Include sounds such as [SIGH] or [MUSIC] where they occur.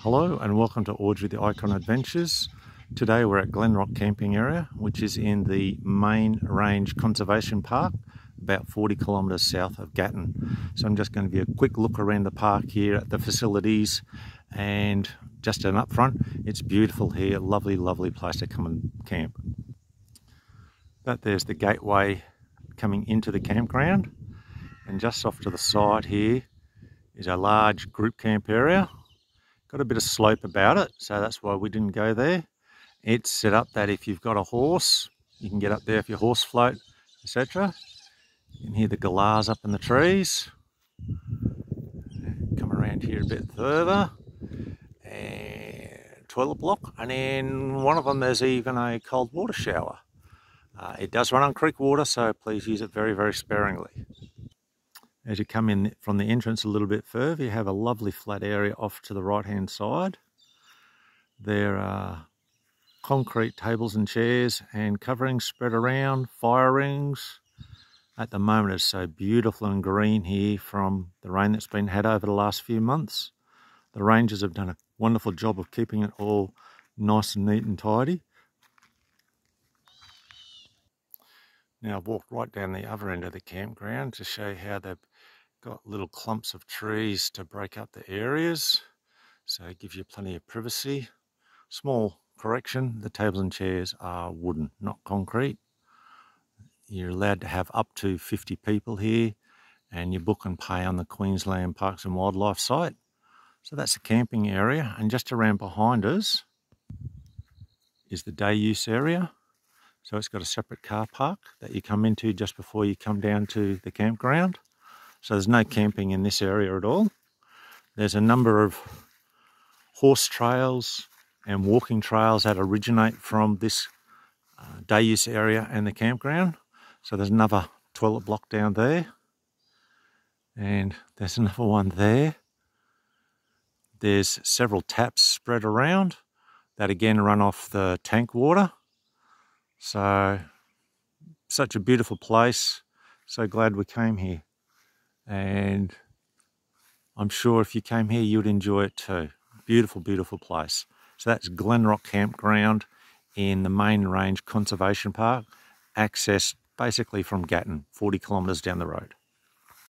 Hello and welcome to Audrey the ICONN Adventures. Today we're at Glen Rock Camping Area, which is in the Main Range Conservation Park, about 40 kilometres south of Gatton. So I'm just going to give you a quick look around the park here at the facilities and just an up front, it's beautiful here, lovely, lovely place to come and camp. But there's the gateway coming into the campground and just off to the side here is a large group camp area got a bit of slope about it so that's why we didn't go there. It's set up that if you've got a horse you can get up there if your horse float etc you can hear the galahs up in the trees. Come around here a bit further. And toilet block and in one of them there's even a cold water shower. Uh, it does run on creek water so please use it very very sparingly as you come in from the entrance a little bit further, you have a lovely flat area off to the right-hand side. There are concrete tables and chairs and coverings spread around, fire rings. At the moment it's so beautiful and green here from the rain that's been had over the last few months. The rangers have done a wonderful job of keeping it all nice and neat and tidy. Now I've walked right down the other end of the campground to show how they've got little clumps of trees to break up the areas so it gives you plenty of privacy. Small correction the tables and chairs are wooden not concrete. You're allowed to have up to 50 people here and you book and pay on the Queensland Parks and Wildlife site. So that's the camping area and just around behind us is the day use area. So it's got a separate car park that you come into just before you come down to the campground so there's no camping in this area at all. There's a number of horse trails and walking trails that originate from this uh, day use area and the campground. So there's another toilet block down there. And there's [LAUGHS] another one there. There's several taps spread around that again run off the tank water. So, such a beautiful place. So glad we came here and I'm sure if you came here you'd enjoy it too. Beautiful, beautiful place. So that's Glen Rock Campground in the Main Range Conservation Park, accessed basically from Gatton, 40 kilometres down the road.